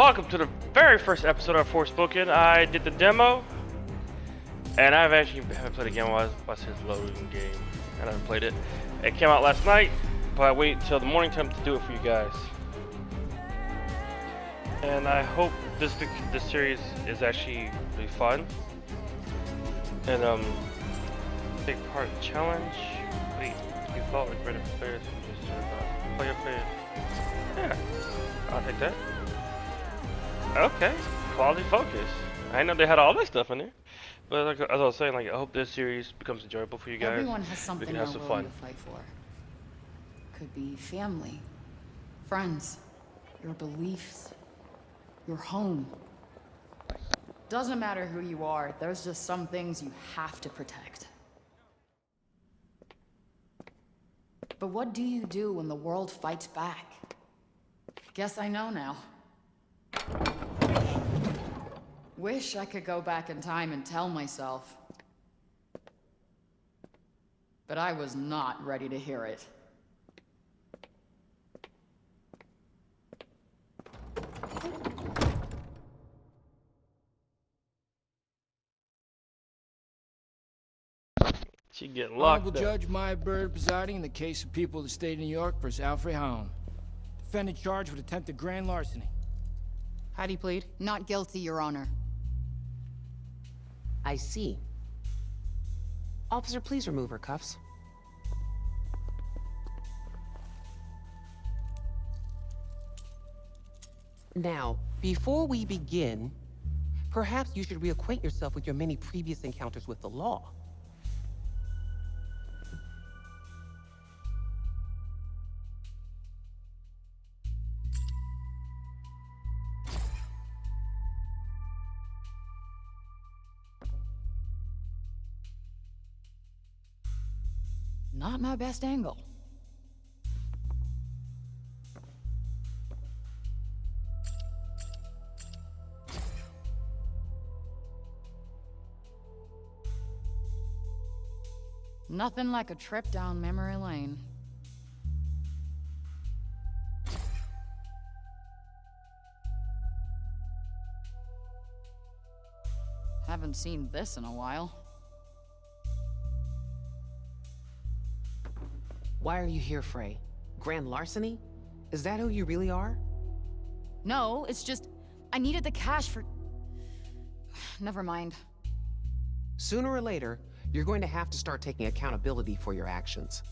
welcome to the very first episode of Forspoken. I did the demo, and I've actually haven't played a game while what's his loading game, and I haven't played it. It came out last night, but I waited until the morning time to do it for you guys. And I hope this this series is actually really fun. And um, big part the challenge. Wait, you felt like better players who just. Player players. Yeah, I'll take that. Okay, quality focus. I know they had all that stuff in there. But like, as I was saying, like I hope this series becomes enjoyable for you guys. Everyone has something we can have some fun. to fight for. Could be family, friends, your beliefs, your home. Doesn't matter who you are, there's just some things you have to protect. But what do you do when the world fights back? Guess I know now. Wish I could go back in time and tell myself. But I was not ready to hear it. She get locked Honorable up. Judge Maya Bird presiding in the case of people of the state of New York versus Alfre Holland. Defendant charged with attempted grand larceny. How do you plead? Not guilty, Your Honor. I see. Officer, please remove her cuffs. Now, before we begin, perhaps you should reacquaint yourself with your many previous encounters with the law. Not my best angle. Nothing like a trip down memory lane. Haven't seen this in a while. Why are you here, Frey? Grand larceny? Is that who you really are? No, it's just I needed the cash for. Never mind. Sooner or later, you're going to have to start taking accountability for your actions.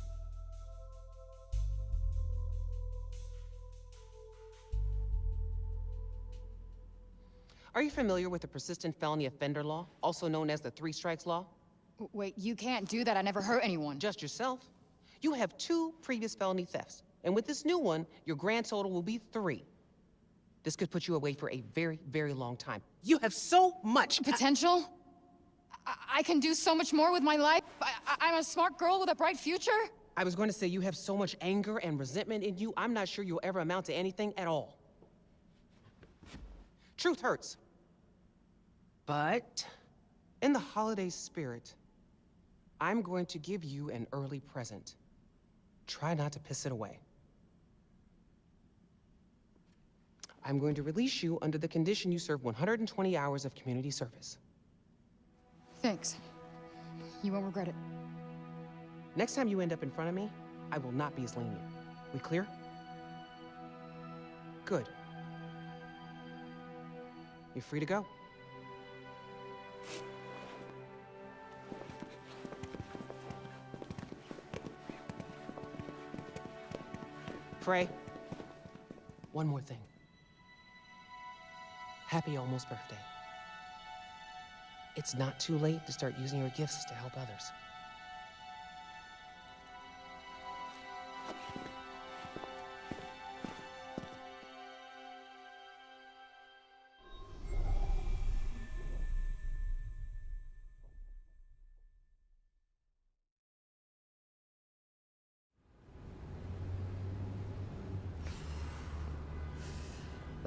Are you familiar with the persistent felony offender law, also known as the three strikes law? Wait, you can't do that. I never hurt anyone. Just yourself. You have two previous felony thefts, and with this new one, your grand total will be three. This could put you away for a very, very long time. You have so much potential. I, I can do so much more with my life. I, I, I'm a smart girl with a bright future. I was going to say you have so much anger and resentment in you, I'm not sure you'll ever amount to anything at all. Truth hurts. But, in the holiday spirit, I'm going to give you an early present. Try not to piss it away. I'm going to release you under the condition you serve 120 hours of community service. Thanks. You won't regret it. Next time you end up in front of me, I will not be as lenient. We clear? Good. You're free to go. One more thing. Happy almost birthday. It's not too late to start using your gifts to help others.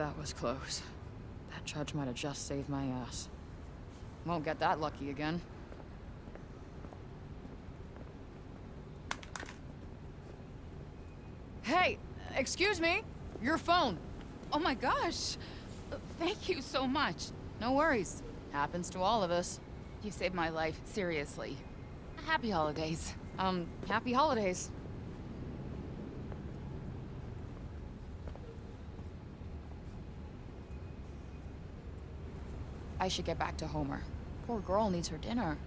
That was close. That judge might have just saved my ass. Won't get that lucky again. Hey, excuse me. Your phone. Oh my gosh. Thank you so much. No worries. Happens to all of us. You saved my life, seriously. Happy holidays. Um, happy holidays. I should get back to Homer. Poor girl needs her dinner.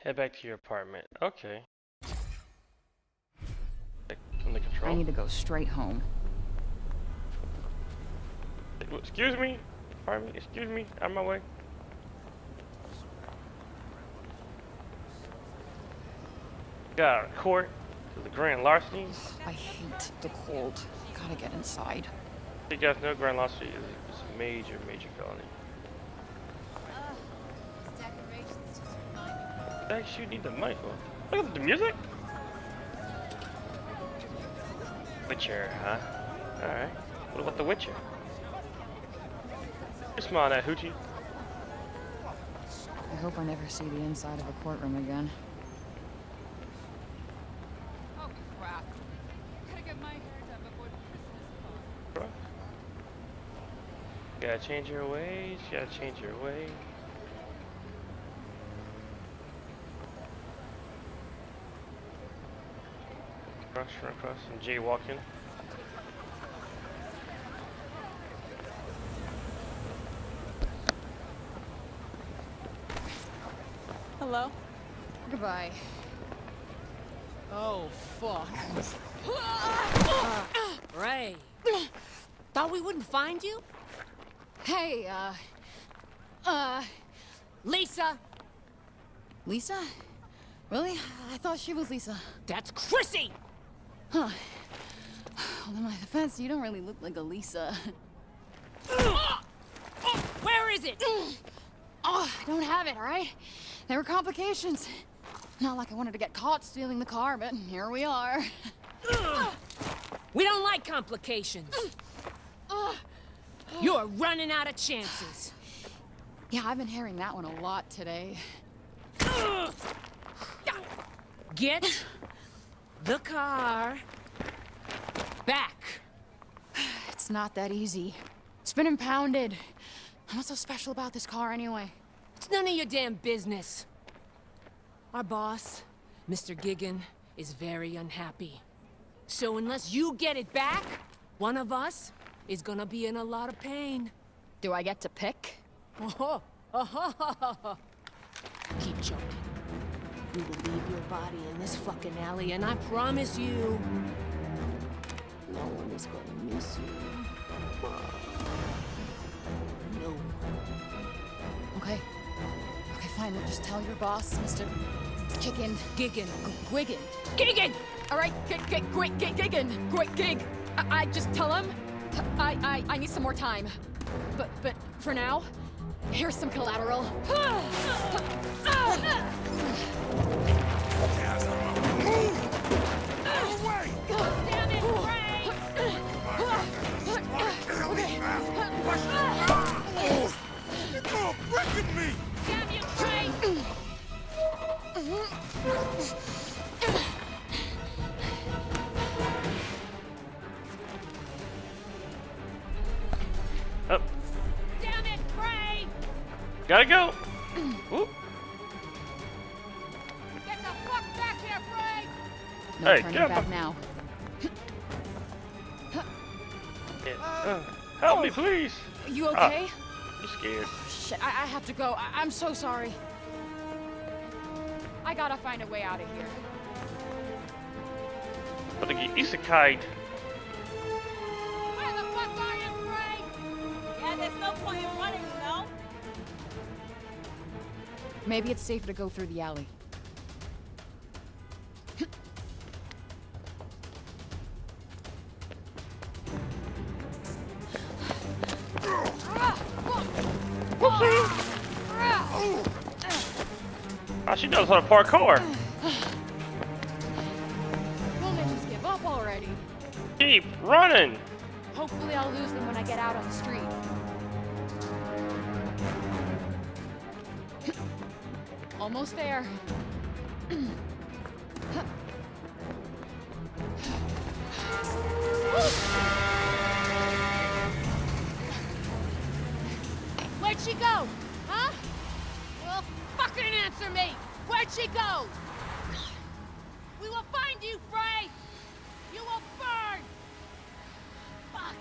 Head back to your apartment. Okay. From the control. I need to go straight home. Excuse me? Pardon me? Excuse me? Out of my way. Got a court for the grand larceny. I hate the cold. Gotta get inside. You guys know grand larceny is, a major, major felony. Thanks, you need the mic. for? Look at the music. Witcher, huh? Alright. What about the Witcher? You smile that hoochie. I hope I never see the inside of a courtroom again. Oh, crap. Gotta get my hair done before Christmas. Gotta change your ways, gotta change your ways. Cross, run across, and jaywalking. Hello? Goodbye. Oh, fuck. Ray. Thought we wouldn't find you? Hey, uh... Uh... Lisa! Lisa? Really? I thought she was Lisa. That's Chrissy! Huh. Well, in my defense, you don't really look like a Lisa. Where is it? Oh, I don't have it, all right? There were complications. Not like I wanted to get caught stealing the car, but here we are. We don't like complications. You're running out of chances. Yeah, I've been hearing that one a lot today. Get the car back. It's not that easy. It's been impounded. What's so special about this car anyway? It's none of your damn business. Our boss, Mr. Gigan, is very unhappy. So unless you get it back, one of us is gonna be in a lot of pain. Do I get to pick? Oh, oh, oh, Keep joking. We will leave your body in this fucking alley, and I promise you, no one is gonna miss you. No one. Okay. Fine. We'll just tell your boss, Mr. Chicken. Gigan. Gwiggen. Gigan! All right, gig, gig, gig, gig, giggin, great gig. I, I just tell him, I, I, I need some more time. But, but for now, here's some collateral. Up. Damn it, Ray! Gotta go. Whoop. Get the fuck back here, Ray! No Hey, turning get back up. now. Yeah. Uh, help me, please. You Ah. okay? I'm scared. Shit, I, I have to go. I, I'm so sorry. I gotta find a way out of here. But the isekai. Where the fuck are you, Ray? Yeah, there's no point in running, you know? Maybe it's safer to go through the alley. Knows how to parkour. Won't they just give up already? Keep running. Hopefully I'll lose them when I get out on the street. Almost there. Where'd she go? Huh? Well, fucking answer me! Where'd she go? We will find you, Frey! You will burn! Fuck!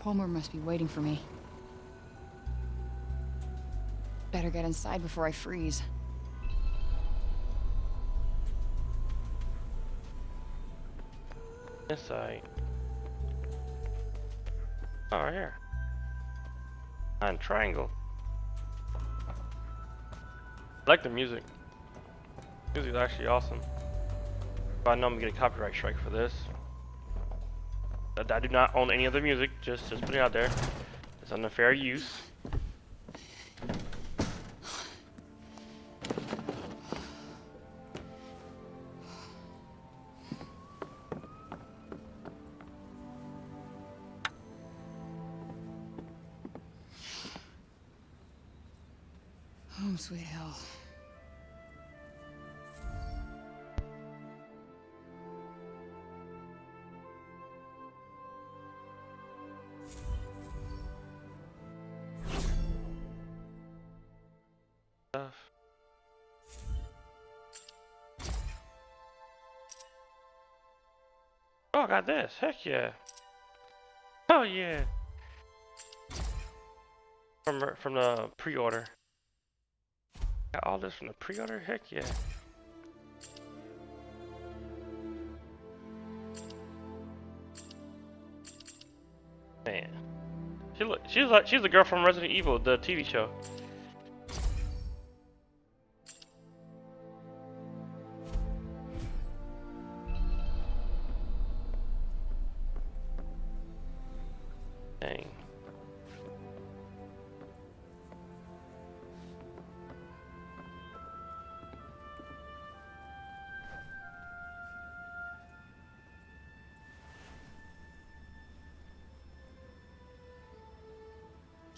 Homer must be waiting for me. Better get inside before I freeze. Inside. Oh, right here. On triangle. I like the music. Music is actually awesome. But I know I'm gonna get a copyright strike for this. But I do not own any of the music, just just putting it out there. It's under fair use. Home sweet hell. Oh, I got this. Heck yeah. Oh yeah. From from the pre-order. Got all this from the pre-order? Heck yeah. Man. She look she's like she's the girl from Resident Evil, the TV show.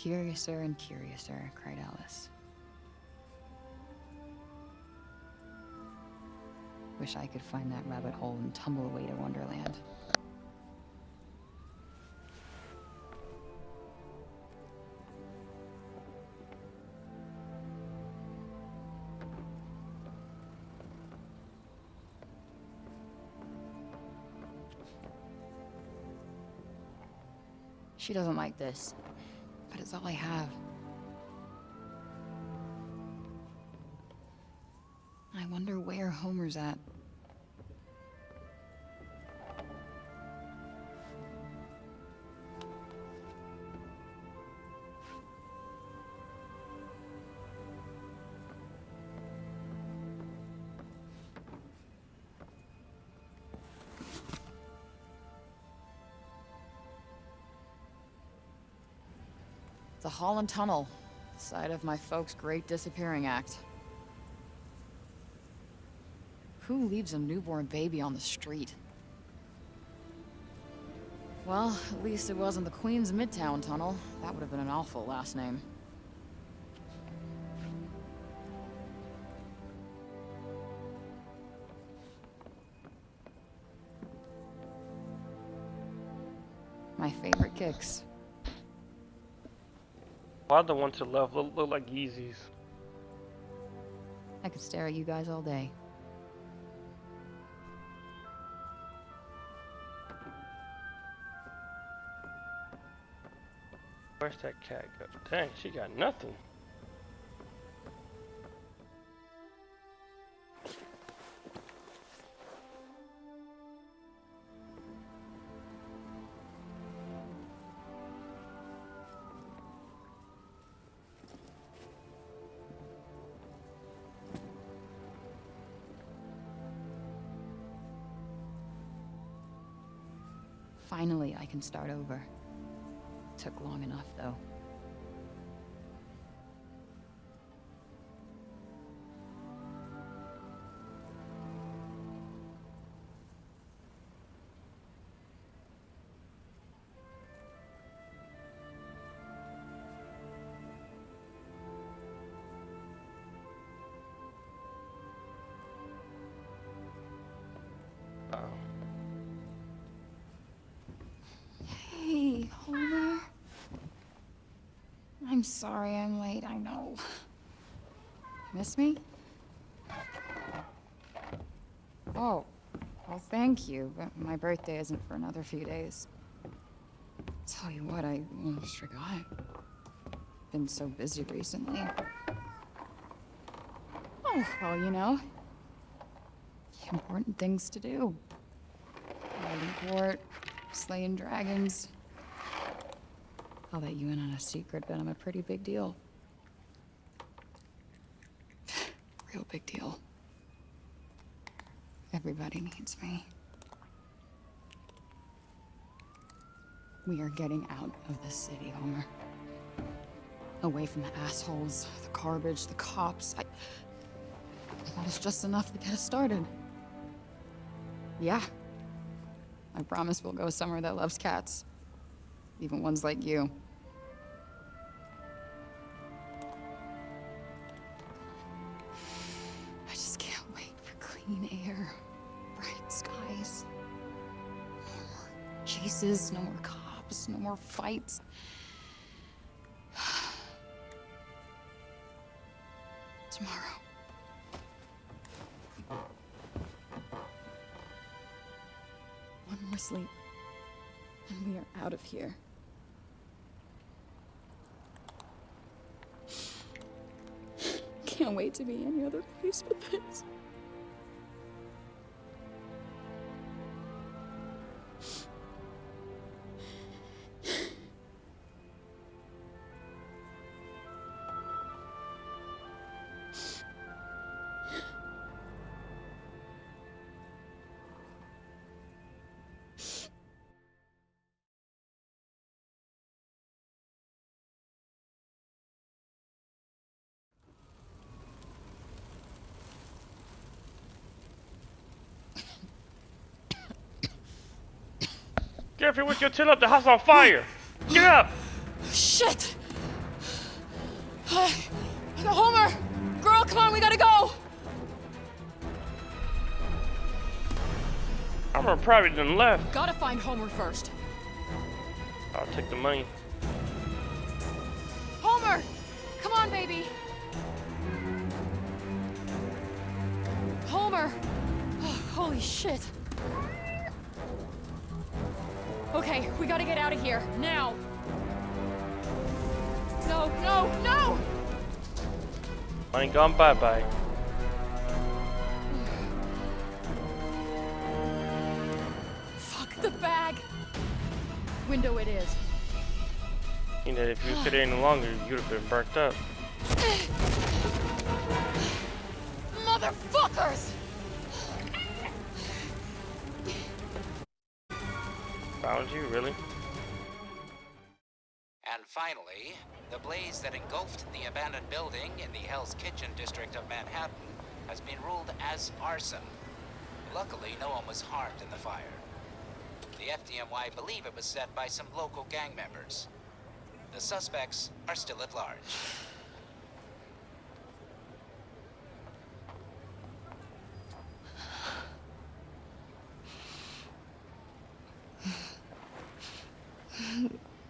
Curiouser and curiouser, cried Alice. Wish I could find that rabbit hole and tumble away to Wonderland. She doesn't like this, it's all I have. I wonder where Homer's at. Holland Tunnel, site of my folks' great disappearing act. Who leaves a newborn baby on the street? Well, at least it wasn't the Queens Midtown Tunnel. That would have been an awful last name. My favorite kicks. Why the one to the left look, look like Yeezys? I could stare at you guys all day. Where's that cat go? Dang, she got nothing. Finally, I can start over. Took long enough, though. Sorry I'm late, I know. Miss me? Oh, well, thank you, but my birthday isn't for another few days. Tell you what, I almost forgot. Been so busy recently. Oh, well, you know, important things to do. Riding court, slaying dragons. I'll let you in on a secret, but I'm a pretty big deal. Real big deal. Everybody needs me. We are getting out of the city, Homer. Away from the assholes, the garbage, the cops. I... That is just enough to get us started. Yeah. I promise we'll go somewhere that loves cats. Even ones like you. Chases, no more cops, no more fights. Tomorrow. One more sleep, and we are out of here. Can't wait to be any other place but this. Here with your chin up. The house on fire. Get up. Shit! Homer! Girl, come on, we gotta go! I'm probably done left. Gotta find Homer first. I'll take the money. Homer! Come on, baby! Homer! Oh, holy shit. We gotta get out of here, now! No, no, no! Money gone bye bye. Fuck the bag! Window it is. You know, if you sit there any longer, you'd have been burnt up. Motherfuckers! Found you, really? And finally, the blaze that engulfed the abandoned building in the Hell's Kitchen district of Manhattan has been ruled as arson. Luckily, no one was harmed in the fire. The FDNY believe it was set by some local gang members. The suspects are still at large.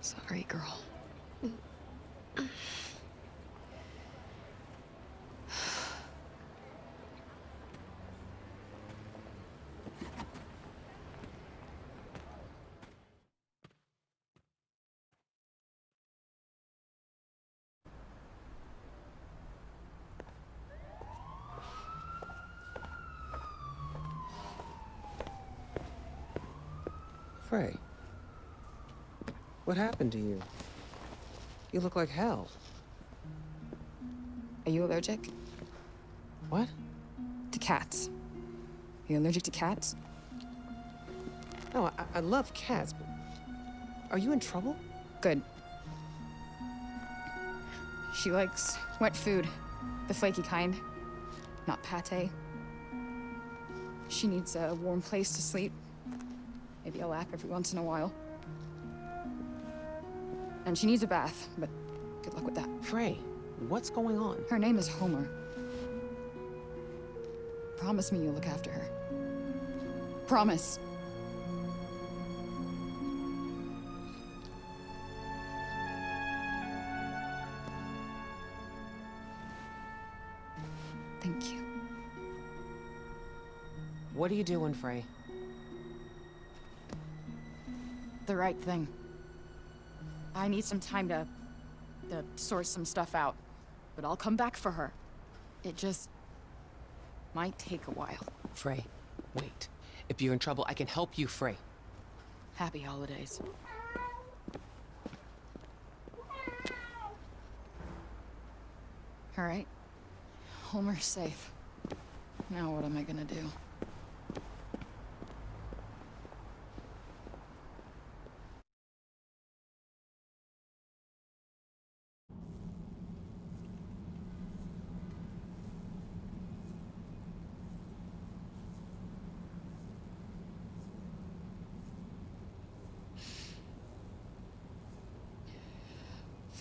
Sorry, girl. Frey. What happened to you? You look like hell. Are you allergic What? to cats? Are you allergic to cats? No, I, I love cats, but... Are you in trouble? Good. She likes wet food, the flaky kind, not pate. She needs a warm place to sleep, Maybe a lap every once in a while. And she needs a bath, but good luck with that. Frey, what's going on? Her name is Homer. Promise me you'll look after her. Promise. Thank you. What are you doing, Frey? The right thing. I need some time to... to sort some stuff out. But I'll come back for her. It just... might take a while. Frey, wait. If you're in trouble, I can help you, Frey. Happy holidays. All right. Homer's safe. Now what am I gonna do?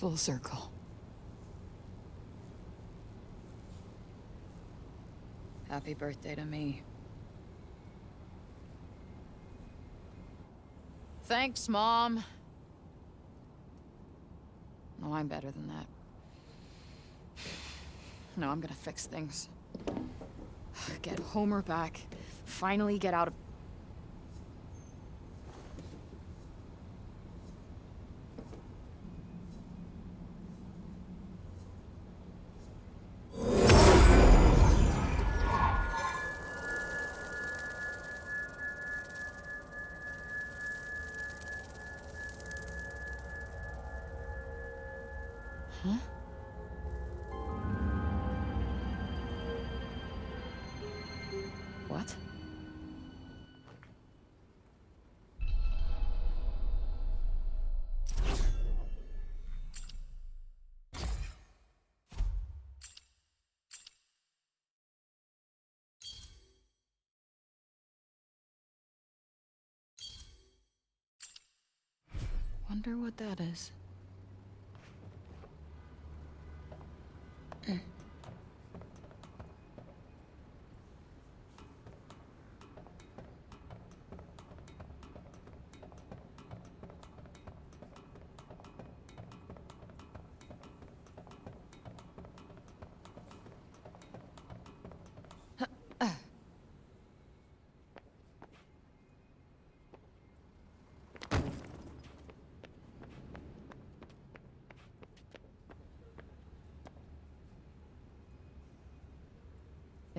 Full circle. Happy birthday to me. Thanks, Mom. No, I'm better than that. No, I'm gonna fix things. Get Homer back. Finally get out of... Wonder what that is.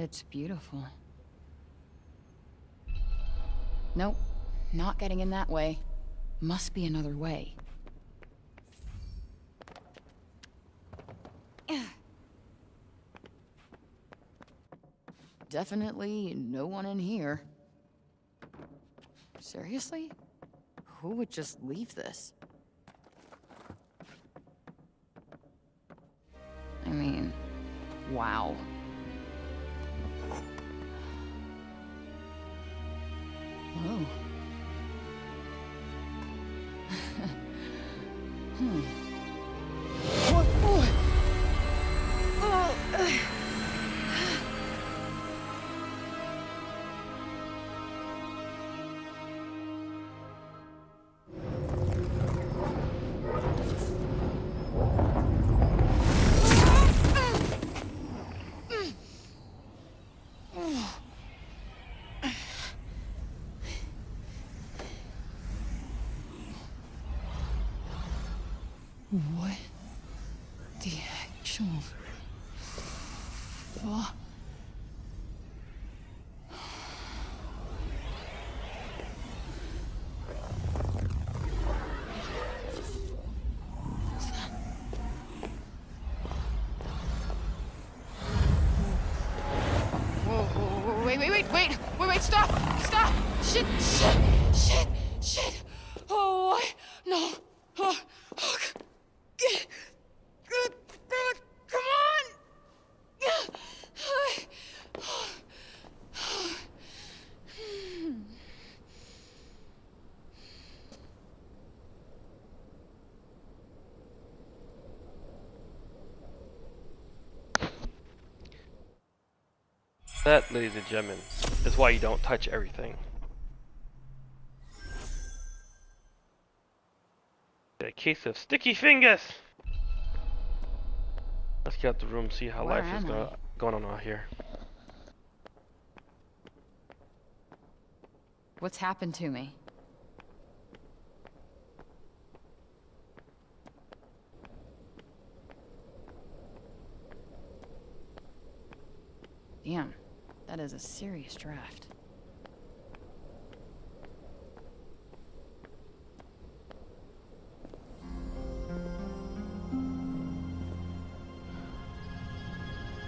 It's beautiful. Nope, not getting in that way. Must be another way. Definitely no one in here. Seriously? Who would just leave this? I mean, wow. Whoa. Whoa, whoa, wait, wait, wait, wait, wait, wait, stop, stop, shit, shit, shit, oh, what? no, oh, oh, g- g- g- come on, That, ladies and gentlemen, is why you don't touch everything. A case of sticky fingers. Let's get out the room, see how Where life is go going on out here. What's happened to me? Damn, that is a serious draft.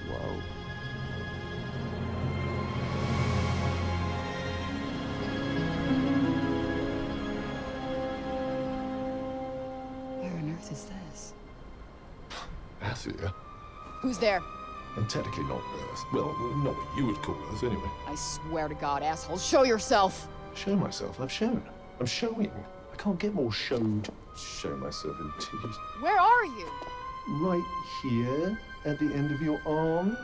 Whoa. Where on earth is this? Athia. Who's there? Technically not Earth. Well, not what you would call Earth, anyway. I swear to God, asshole, show yourself! Show myself. I've shown. I'm showing. I can't get more showed. Show myself indeed. Where are you? Right here, at the end of your arm.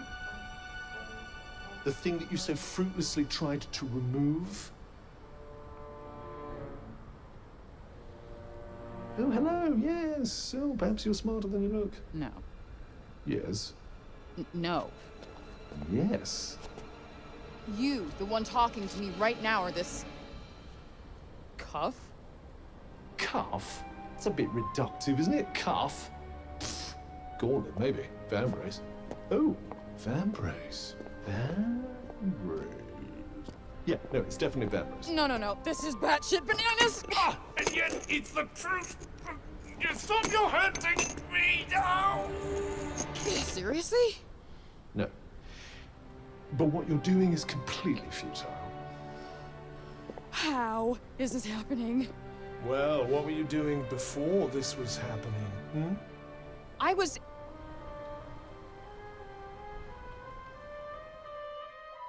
The thing that you so fruitlessly tried to remove. Oh, hello, yes. Oh, perhaps you're smarter than you look. No. Yes. N- no. Yes. You, the one talking to me right now, are this... Cuff? Cuff? It's a bit reductive, isn't it? Cuff? Pfft. Gauntlet, maybe. Vambrace. Oh, Vambrace. Vambrace. Yeah, no, it's definitely Vambrace. No, no, no. This is batshit bananas! Ah, and yet it's the truth. You stop your hurting me now. Seriously? No. But what you're doing is completely futile. How is this happening? Well, what were you doing before this was happening? Hmm? I was...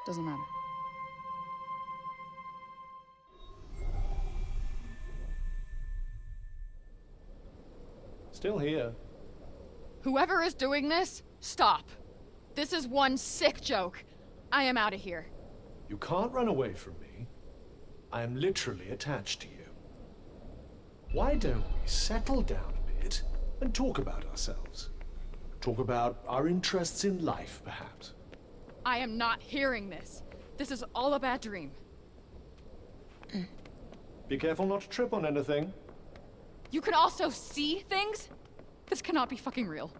Doesn't matter. Still here. Whoever is doing this, stop. This is one sick joke. I am out of here. You can't run away from me. I am literally attached to you. Why don't we settle down a bit and talk about ourselves? Talk about our interests in life, perhaps. I am not hearing this. This is all a bad dream. Be careful not to trip on anything. You can also see things? This cannot be fucking real.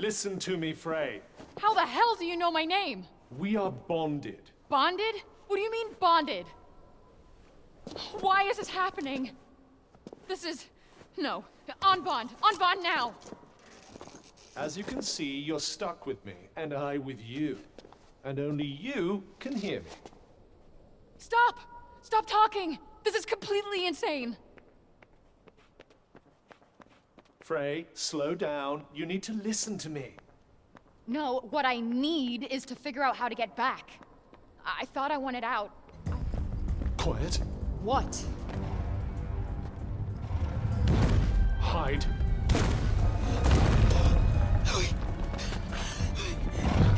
Listen to me, Frey. How the hell do you know my name? We are bonded. Bonded? What do you mean, bonded? Why is this happening? This is... No. On bond. On bond now. As you can see, you're stuck with me, and I with you. And only you can hear me. Stop! Stop talking! This is completely insane! Frey, slow down. You need to listen to me. No, what I need is to figure out how to get back. I thought I wanted out. Quiet. What? Hide.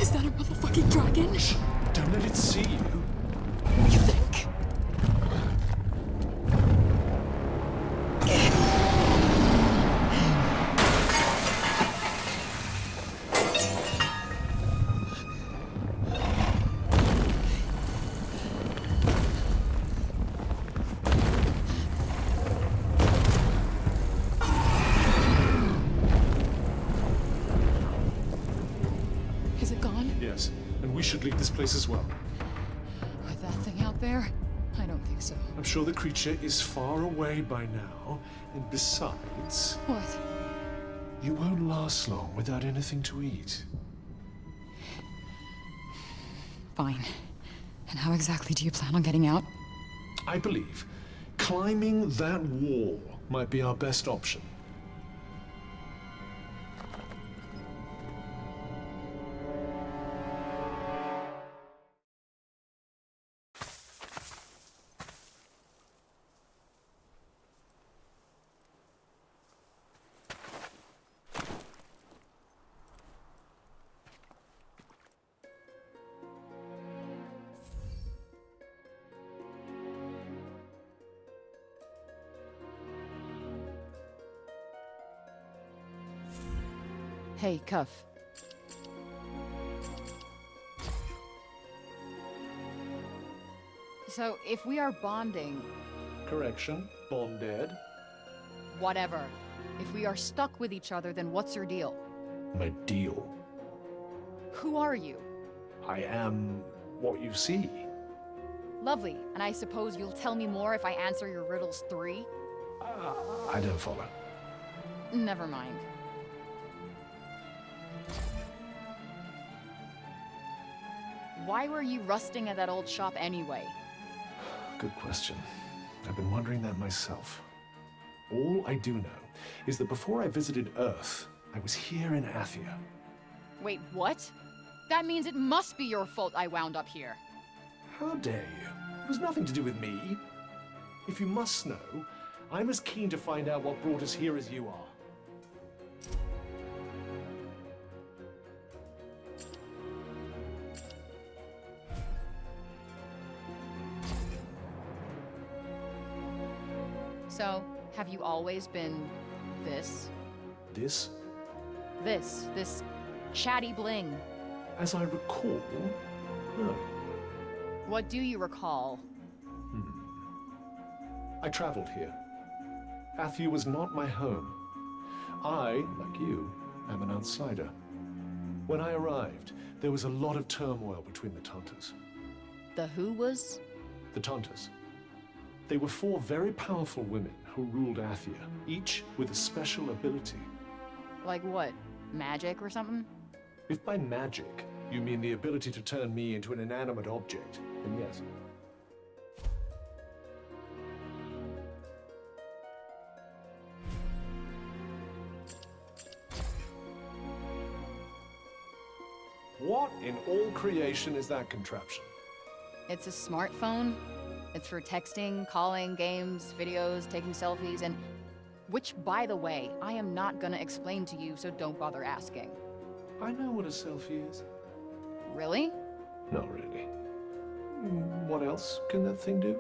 Is that a motherfucking dragon? Shh. Don't let it see you. You place as well. With that thing out there? I don't think so. I'm sure the creature is far away by now, and besides, What? you won't last long without anything to eat. Fine. And how exactly do you plan on getting out? I believe climbing that wall might be our best option. cuff. So if we are bonding. Correction, bonded. Whatever. If we are stuck with each other, then what's your deal? My deal. Who are you? I am what you see. Lovely. And I suppose you'll tell me more if I answer your riddles three? Uh, I don't follow. Never mind. Why were you rusting at that old shop anyway? Good question. I've been wondering that myself. All I do know is that before I visited Earth, I was here in Athia. Wait, what? That means it must be your fault I wound up here. How dare you? It was nothing to do with me. If you must know, I'm as keen to find out what brought us here as you are. You always been this? This, This, this chatty bling. as I recall, no. What do you recall? Hmm. I traveled here. Athia was not my home. I, like you, am an outsider. When I arrived, there was a lot of turmoil between the Tantas. The who was? The Tantas. They were four very powerful women who ruled Athia, each with a special ability. Like what? Magic or something? If by magic you mean the ability to turn me into an inanimate object, then yes. What in all creation is that contraption? It's a smartphone. It's for texting, calling, games, videos, taking selfies, and. Which, by the way, I am not gonna explain to you, so don't bother asking. I know what a selfie is. Really? Not really. Mm, What else can that thing do?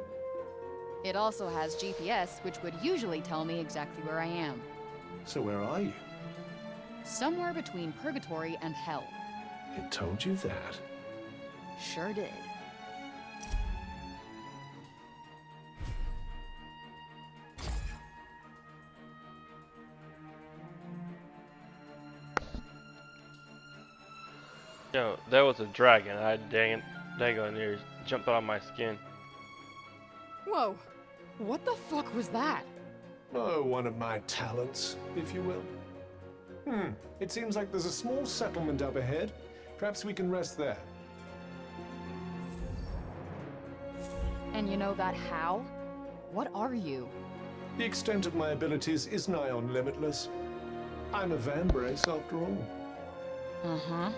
It also has GPS, which would usually tell me exactly where I am. So where are you? Somewhere between purgatory and hell. It told you that. Sure did. Yo, that was a dragon. I dang it, daggone near jumped out of my skin. Whoa! What the fuck was that? Oh, one of my talents, if you will. Hmm, it seems like there's a small settlement up ahead. Perhaps we can rest there. And you know that how? What are you? The extent of my abilities is nigh on limitless. I'm a Vambrace, after all. Uh huh.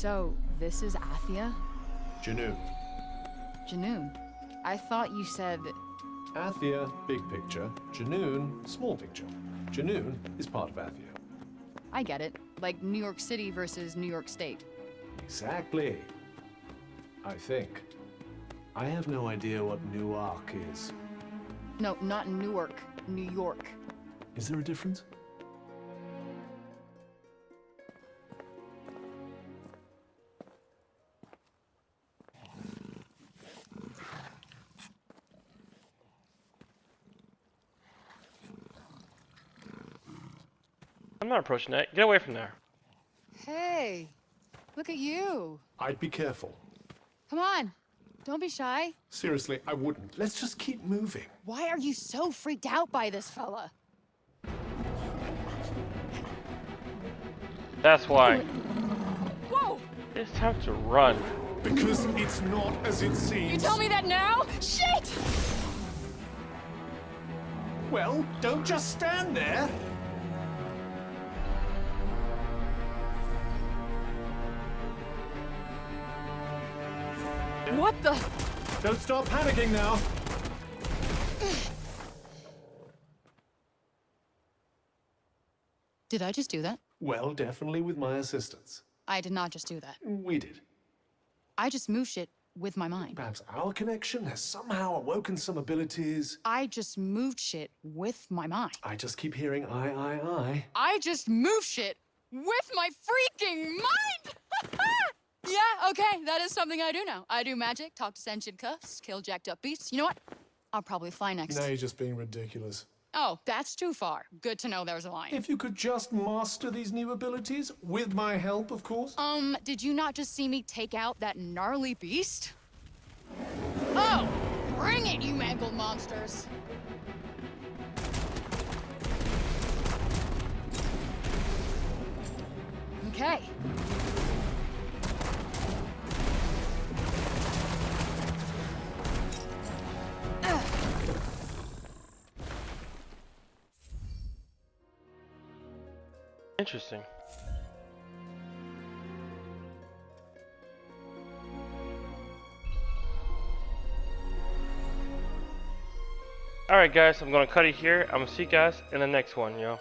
So, this is Athia? Junoon. Junoon. I thought you said. Athia, big picture. Junoon, small picture. Junoon is part of Athia. I get it. Like New York City versus New York State. Exactly. I think. I have no idea what Newark is. No, not Newark, New York. Is there a difference? I'm not approaching that. Get away from there. Hey, look at you. I'd be careful. Come on. Don't be shy. Seriously, I wouldn't. Let's just keep moving. Why are you so freaked out by this fella? That's why. Whoa! It's time to run. Because it's not as it seems. You tell me that now? Shit! Well, don't just stand there. What the? Don't start panicking now. Did I just do that? Well, definitely with my assistance. I did not just do that. We did. I just moved shit with my mind. Perhaps our connection has somehow awoken some abilities. I just moved shit with my mind. I just keep hearing I, I, I. I just moved shit with my freaking mind! Yeah, okay, that is something I do now. I do magic, talk to sentient cuffs, kill jacked up beasts. You know what? I'll probably fly next. Now you're just being ridiculous. Oh, that's too far. Good to know there's a line. If you could just master these new abilities, with my help, of course. Um, did you not just see me take out that gnarly beast? Oh, bring it, you mangled monsters! Okay. Interesting. Alright guys, I'm gonna cut it here. I'm gonna see you guys in the next one, yo.